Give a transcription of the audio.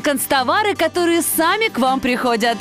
констовары, которые сами к вам приходят.